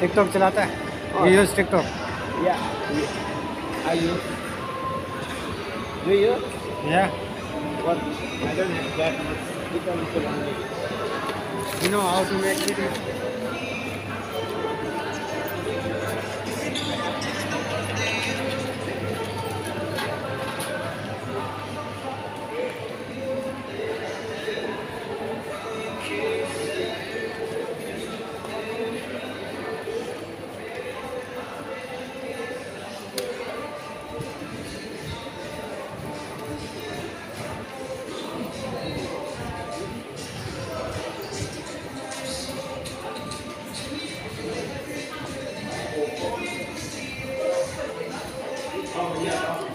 TikTok चलाता है? You TikTok? या यू डू यू या I don't have that TikTok you know how to make it Oh, yeah.